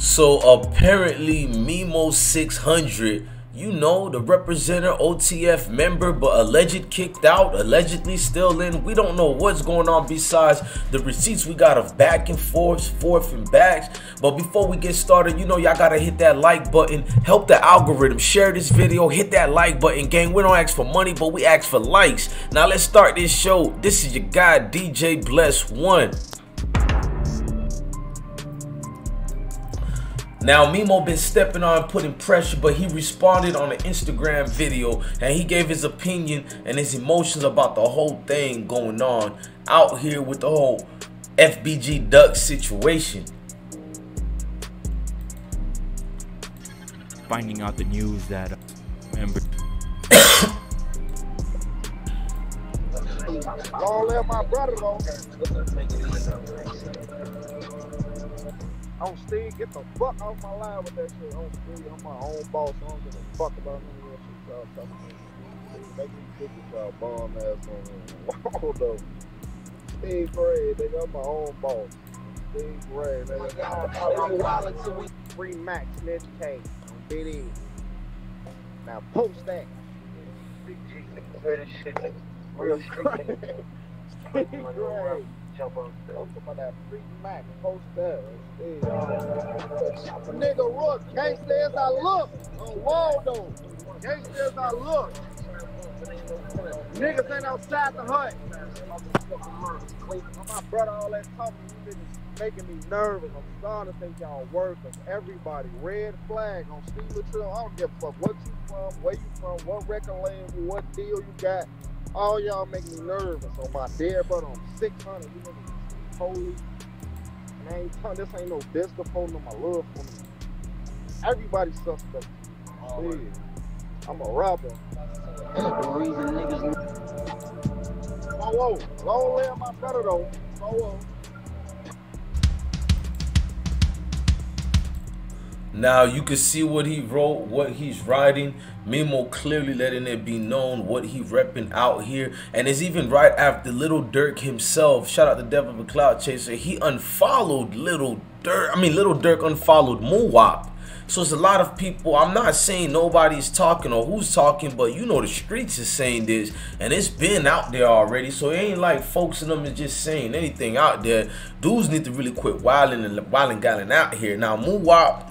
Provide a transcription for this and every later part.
So apparently Memo 600, you know, the representative OTF member, but alleged kicked out, allegedly still in. We don't know what's going on besides the receipts we got of back and forth, forth and backs. But before we get started, you know, y'all gotta hit that like button, help the algorithm, share this video, hit that like button, gang. We don't ask for money, but we ask for likes. Now let's start this show. This is your guy, DJ Bless One. Now Memo been stepping on putting pressure, but he responded on an Instagram video and he gave his opinion and his emotions about the whole thing going on out here with the whole FBG Duck situation. Finding out the news that uh, member Don't let my brother go. I'm Steve, get the fuck off my line with that shit. I'm Steve, I'm my own boss. I don't give a fuck about none of that shit y'all talking about. Make me sick with y'all bomb ass on me. Hold up. Steve Gray, nigga, I'm my own boss. Steve Gray, nigga. Free Max, Mitch K. BD. Now post that. Real Steve Gray. Jump on Talk about that free Mac. Post. Nigga, Rook, gangsta as I look on Waldo. Gangsta as I look. Niggas ain't outside the hut. My brother, all that talking, you niggas making me nervous. I'm starting to think y'all workers. Everybody, red flag on Steve Latrell. I don't give a fuck what you from, where you from, what record label, what deal you got. All y'all make me nervous. On my dead brother, I'm 600. You niggas holy. And I ain't telling this ain't no disco no my love for me. Everybody suspect. Yeah. I'm a robber. Whoa, whoa. Long live my brother though. Whoa, whoa. Now you can see what he wrote, what he's writing. Memo clearly letting it be known what he repping out here. And it's even right after Lil Durk himself. Shout out the Devil of a Cloud Chaser. He unfollowed Lil Durk. I mean Lil Durk unfollowed Muwop. So it's a lot of people. I'm not saying nobody's talking or who's talking, but you know the streets is saying this, and it's been out there already. So it ain't like folks in them is just saying anything out there. Dudes need to really quit wilding and wilding galling out here. Now Muwop.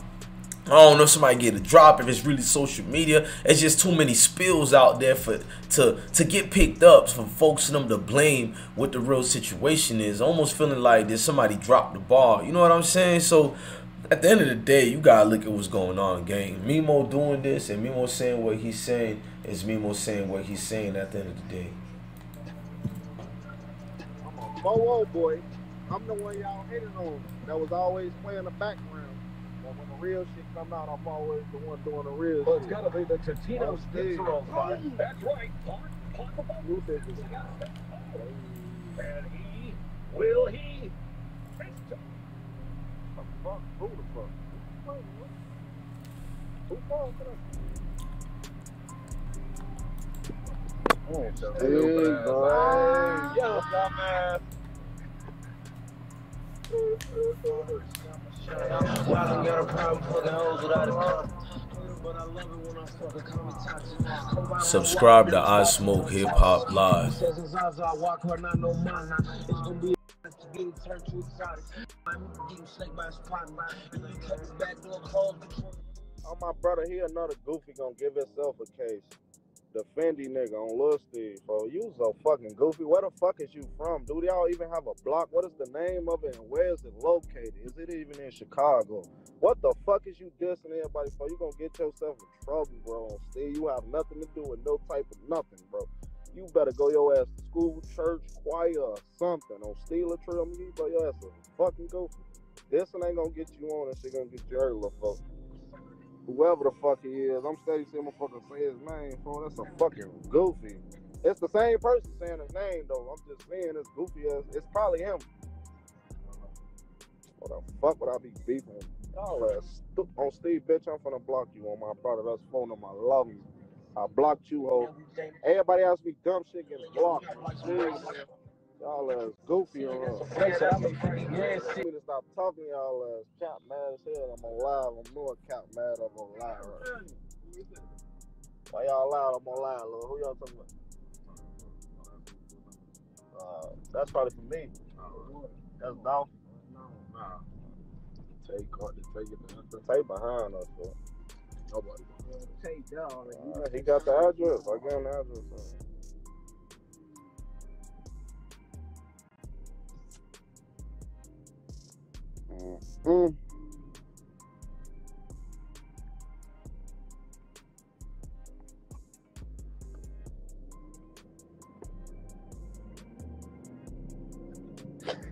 I don't know if somebody get a drop if it's really social media. It's just too many spills out there for to to get picked up for folks and them to blame what the real situation is. Almost feeling like there's somebody dropped the ball. You know what I'm saying? So at the end of the day, you gotta look at what's going on, gang. Memo doing this and Memo saying what he's saying is Memo saying what he's saying at the end of the day. I'm a boy. I'm the one y'all hated on. That was always playing the background. But when the real shit come out, I'm always the one doing the real Well, it's shit. gotta be the Totino Oh, Steve. Cicero fight. That's right. Park, park above. You bitches. And he, will he? The fuck? Who the fuck? Who calling for It's a that? real Hey, bad boy. Yo, dumbass. Wildin' got a problem fucking hoes without a gun. Subscribe to I Smoke Hip Hop Live. Oh, my brother, he another goofy gonna give himself a case. The Fendi nigga on Lil Steve, bro. You so fucking goofy. Where the fuck is you from? Do y'all even have a block? What is the name of it and where is it located? Is it even in Chicago? What the fuck is you dissing everybody for? You gonna get yourself in trouble, bro. Steve, you have nothing to do with no type of nothing, bro. You better go your ass to school, church, choir, or something. On Steel Trail, you bro, your ass a fucking goofy. This one ain't gonna get you on, and shit gonna get you little fuck. Whoever the fuck he is, I'm steady seeing my fucking say his name, bro. That's a fucking goofy. It's the same person saying his name though. I'm just saying it's goofy as it's probably him. What the fuck would I be beefing? Y'all ass stu- on Steve, bitch. I'm finna block you on my brother. That's phone number. I love you. I blocked you, ho. Everybody else be dumb shit getting blocked. Steve, Y'all ass goofy on her. Like I said, I'm a pretty grand I need to stop talking to y'all ass. Cap mad as hell. I'm on live. I'm more cap mad. I'm on live. Right? Why y'all loud? I'm on live, Lil. Who y'all talking about? Uh, that's probably for me. That's Dolph. Nah. Take hard to take it down. Tay behind us, bro. Nobody. Tay dog. Uh, he got the address. I got the address. Mm.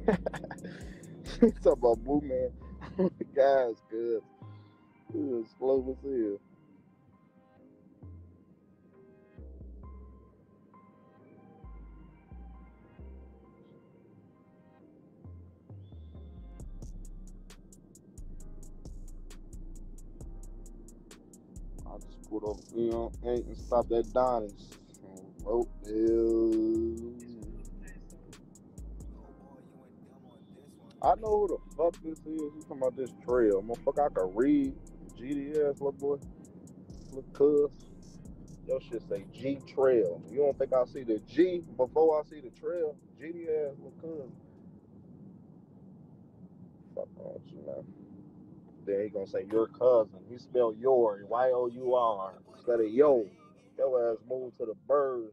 He about Boo Man. guy's good. He is slow as hell. I just put up, you know, ain't and stop that Donnie. Oh, Rope I know who the fuck this is. You talking about this trail. Motherfucker, I can read GDS, little boy. Little cuz. Your shit say G Trail. You don't think I see the G before I see the trail? GDS, little cuz. Fuck on you, man. Then he gonna say your cousin. He spelled your, Y O U R, instead of yo. Your ass moved to the bird.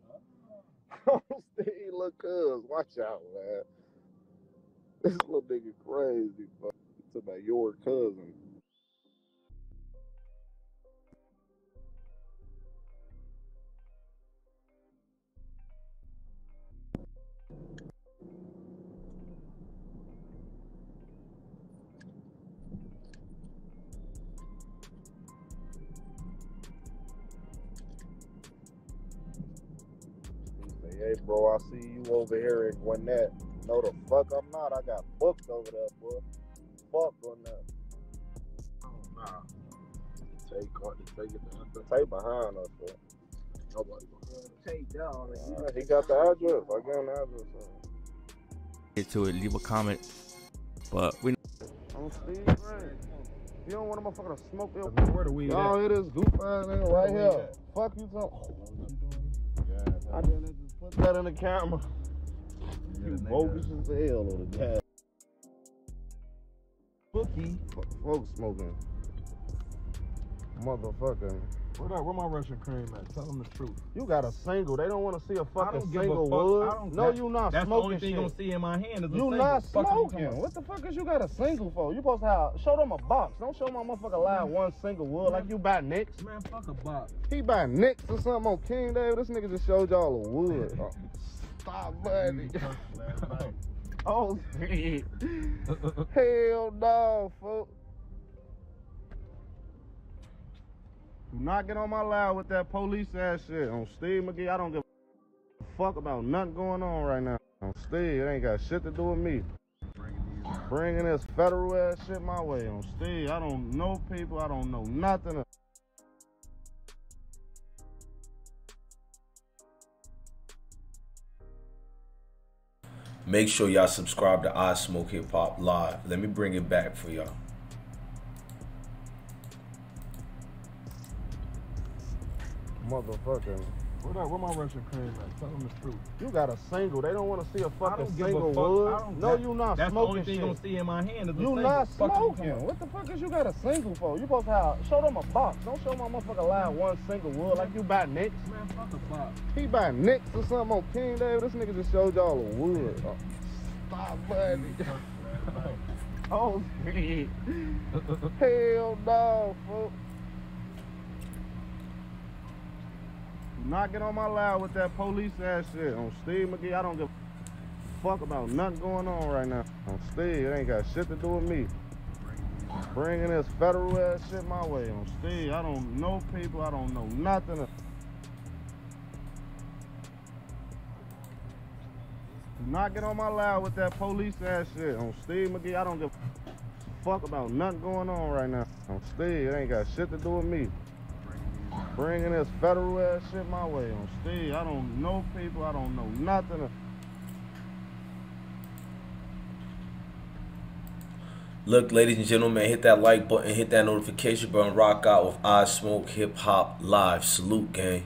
Steve, look, cuz, watch out, man. This little nigga crazy. He about your cousin. Hey, bro, I see you over here in Gwinnett. No, the fuck I'm not. I got booked over there, boy. Fuck on that. Nah. Take hard to take it down. Tay behind us, bro. Nobody. Tay dog. Uh, he got the address. I got him the address. Get to it, leave a comment. But we On Steve Ray. You don't want a motherfucker to smoke your. Where the weed Oh, it is goof ass nigga right here. Fuck you, some. Oh, I didn't just put that in the camera. You bogus as hell on the gas. Bookie. Folks smoking. Motherfucker. Where? Where my Russian cream at? Tell them the truth. You got a single. They don't want to see a fucking a single fuck. wood. No, you not That's the smoking only thing shit. you gonna see in my hand is a You single. not Fuck you talking smoking. What the fuck is you got a single for? You supposed to have show them a box. Don't show my motherfucker live one single wood like you buy Nicks. Man, fuck a box. He buy Nicks or something on King Day. This nigga just showed y'all a wood. Oh, stop, buddy. oh shit. Hell no, folks. Get on my loud with that police ass shit. On Steve McGee, I don't give a fuck about nothing going on right now. On Steve, it ain't got shit to do with me. Bringing this federal ass shit my way. On Steve, I don't know people. I don't know nothing. Make sure y'all subscribe to I Smoke Hip Hop Live. Let me bring it back for y'all. Motherfucker. Where that? Where my Russian cream at? Tell them the truth. You got a single. They don't want to see a fucking single a fuck. wood. No, that- you not That's the smoking only thing shit. you gonna see in my hand is a You single. not you talking smoking. What the fuck is you got a single for? You supposed to have show them a box. Don't show my motherfucker live one single wood like you buy Nicks. Man, fuck a box. He buy Nicks or something on King Day. This nigga just showed y'all a wood. Oh, stop, buddy. oh shit. Hell no, folks. Get on my loud with that police ass shit. On Steve McGee, I don't give a fuck about nothing going on right now. On Steve, it ain't got shit to do with me. Bringing this federal ass shit my way. On Steve, I don't know people. I don't know nothing. Get on my loud with that police ass shit. On Steve McGee, I don't give a fuck about nothing going on right now. On Steve, it ain't got shit to do with me bringing this federal ass shit my way on stage. I don't know people. I don't know nothing. Look, ladies and gentlemen, hit that like button, hit that notification button, rock out with I Smoke Hip Hop Live. Salute, gang.